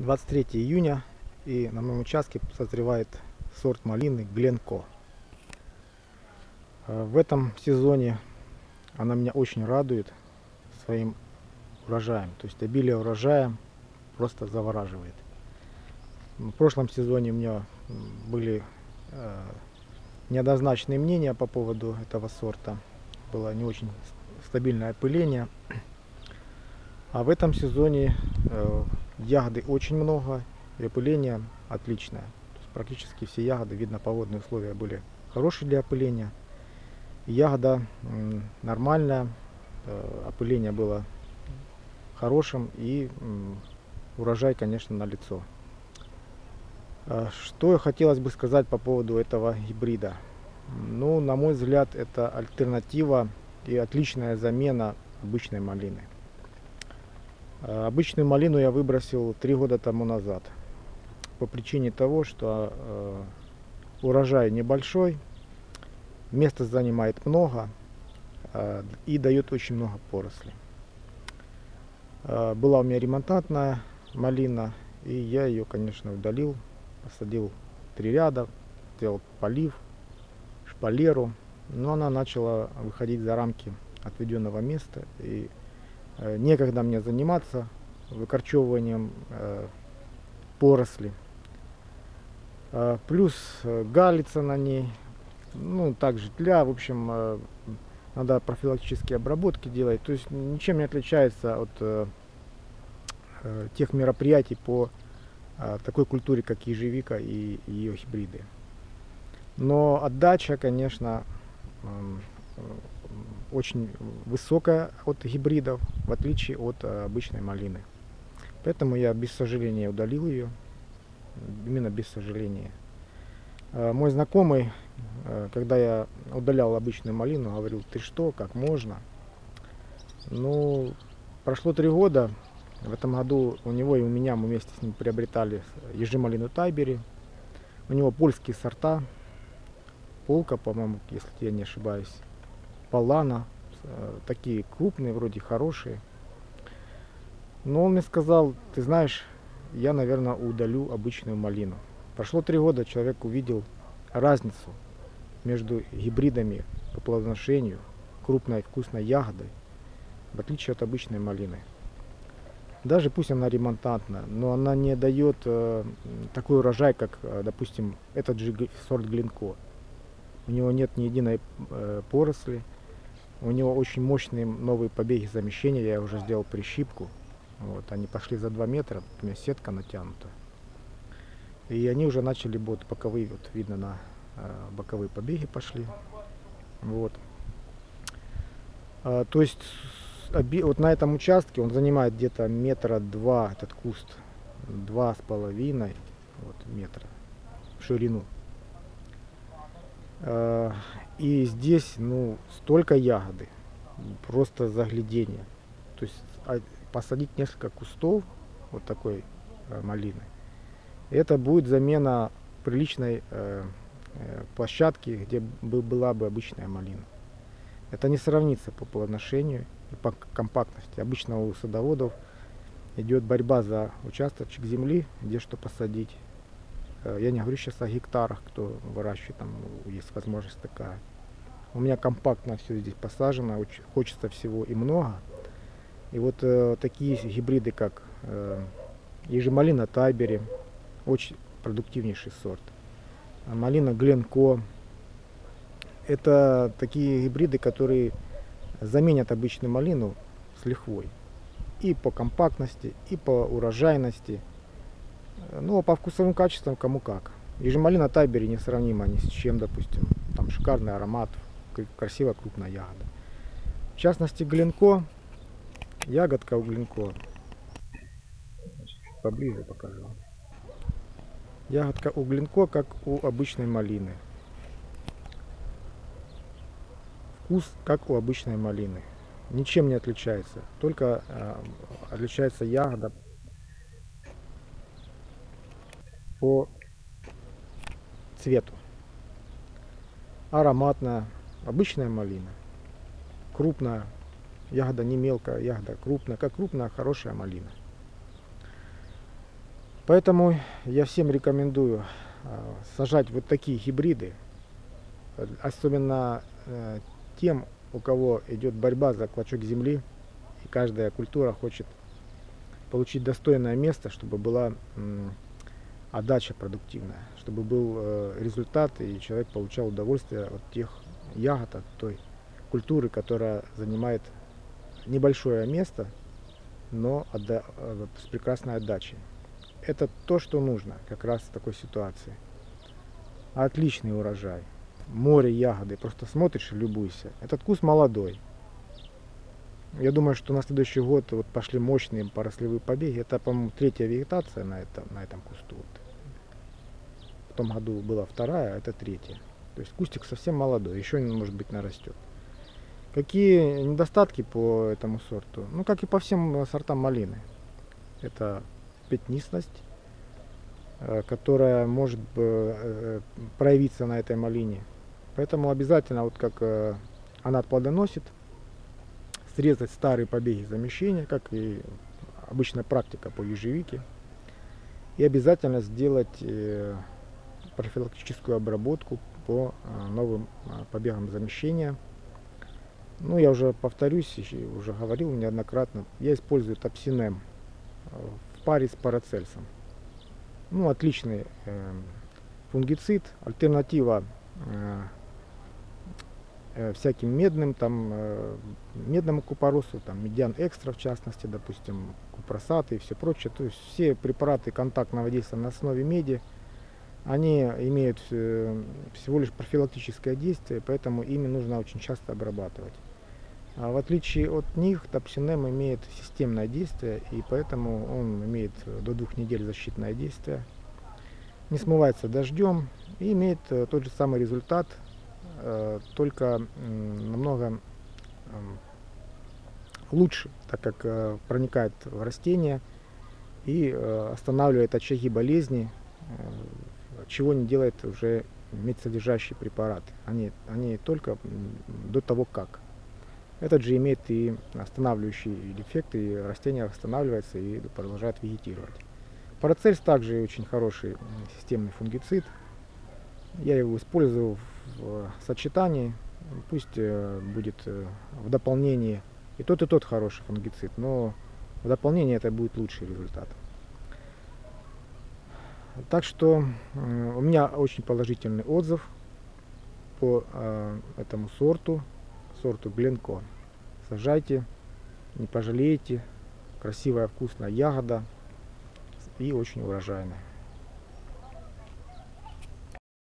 23 июня и на моем участке созревает сорт малины Гленко. Э, В этом сезоне она меня очень радует своим урожаем. То есть обилие урожая просто завораживает. В прошлом сезоне у меня были э, неоднозначные мнения по поводу этого сорта. Было не очень стабильное опыление. А в этом сезоне э, ягоды очень много, опыление отличное. То есть практически все ягоды, видно, погодные условия были хорошие для опыления. Ягода нормальная, э, опыление было хорошим и урожай, конечно, на лицо. Что хотелось бы сказать по поводу этого гибрида? Ну, на мой взгляд, это альтернатива и отличная замена обычной малины. Э, Обычную малину я выбросил три года тому назад. По причине того, что э, урожай небольшой, места занимает много э, и дает очень много поросли. Была у меня ремонтантная малина, и я ее, конечно, удалил, посадил три ряда, сделал полив, шпалеру, но она начала выходить за рамки отведенного места, и некогда мне заниматься выкорчевыванием э, поросли. Э, Плюс э, галится на ней, ну, также тля, в общем, э, надо профилактические обработки делать. То есть ничем не отличается от э, э, тех мероприятий по э, такой культуре, как ежевика и ее гибриды. Но отдача, конечно, м, м, очень высокая от гибридов, в отличие от э, обычной малины. Поэтому я без сожаления удалил ее, именно без сожаления. Э, Мой знакомый, э, когда я удалял обычную малину, говорил, ты что, как можно? Ну, прошло три года, в этом году у него и у меня мы вместе с ним приобретали ежемалину Тайбери. У него польские сорта, полка, по-моему, если я не ошибаюсь, Палана, э, такие крупные, вроде хорошие. Но он мне сказал, ты знаешь, я, наверное, удалю обычную малину. Прошло три года, человек увидел разницу между гибридами по плодоношению, крупной вкусной ягодой, в отличие от обычной малины. Даже пусть она ремонтантная, но она не дает э, такой урожай, как, э, допустим, этот же сорт Глинко. У него нет ни единой э, поросли, у него очень мощные новые побеги замещения, я уже сделал прищипку. Вот, они пошли за 2 метра, у меня сетка натянута. И они уже начали вот боковые, вот видно на э, боковые побеги пошли. Вот. А, то есть оби- вот на этом участке он занимает где-то метра два этот куст, два с половиной вот, метра в ширину. А, И здесь, ну, столько ягоды, просто заглядение. То есть а, посадить несколько кустов вот такой э, малины, это будет замена приличной э, э, площадки, где бы была бы обычная малина. Это не сравнится по плодоношению и по компактности. Обычно у садоводов идет борьба за участочек земли, где что посадить. Э, Я не говорю сейчас о гектарах, кто выращивает, там есть возможность такая. У меня компактно все здесь посажено, очень хочется всего и много. И вот э, такие гибриды, как э, ежемалина Тайбери, очень продуктивнейший сорт. А малина Гленко. Это такие гибриды, которые заменят обычную малину с лихвой. И по компактности, и по урожайности. Ну, а по вкусовым качествам кому как. Ежемалина Тайбери несравнима ни с чем, допустим. Там шикарный аромат, красивая крупная ягода. В частности, Гленко, ягодка у. Значит, Поближе покажу. Ягодка у Гленко, как у обычной малины. Вкус, как у обычной малины. Ничем не отличается. Только э, отличается ягода по цвету. Ароматная, обычная малина. Крупная, ягода не мелкая, ягода крупная, как крупная, хорошая малина. Поэтому я всем рекомендую сажать вот такие гибриды, особенно тем, у кого идет борьба за клочок земли, и каждая культура хочет получить достойное место, чтобы была отдача продуктивная, чтобы был э, результат и человек получал удовольствие от тех ягод, от той культуры, которая занимает небольшое место, но э, с прекрасной отдачей. Это то, что нужно как раз в такой ситуации. Отличный урожай, море ягоды, просто смотришь и любуйся. Этот вкус молодой, я думаю, что на следующий год вот пошли мощные порослевые побеги. Это, по-моему, третья вегетация на, это, на этом кусту. Вот. В том году была вторая, а это третья. То есть кустик совсем молодой, еще, может быть, нарастет. Какие недостатки по этому сорту? Ну, как и по всем сортам малины. Это пятнистность, э, которая может э, проявиться на этой малине. Поэтому обязательно, вот как э, она плодоносит, срезать старые побеги замещения, как и обычная практика по ежевике. И обязательно сделать э, профилактическую обработку по э, новым э, побегам замещения. Ну, я уже повторюсь, уже говорил неоднократно, я использую топсинем в паре с парацельсом. Ну, отличный фунгицид, альтернатива всяким медным, там, э, медному купоросу, там, медиан экстра в частности, допустим, купросаты и все прочее. То есть все препараты контактного действия на основе меди, они имеют э, всего лишь профилактическое действие, поэтому ими нужно очень часто обрабатывать. А в отличие от них, топсинем имеет системное действие, и поэтому он имеет до двух недель защитное действие, не смывается дождем и имеет тот же самый результат, Э, только намного лучше, так как э, проникает в растения и э, останавливает очаги болезни, чего не делает уже медсодержащий препарат. Они, они только до того как. Этот же имеет и останавливающий эффект, и растение восстанавливается и продолжает вегетировать. Парацельс также очень хороший системный фунгицид. Я его использую в сочетании, пусть э, будет э, в дополнении и тот, и тот хороший фунгицид, но в дополнение это будет лучший результат. Так что э, у меня очень положительный отзыв по этому сорту, сорту Гленко. Сажайте, не пожалеете, красивая вкусная ягода и очень урожайная.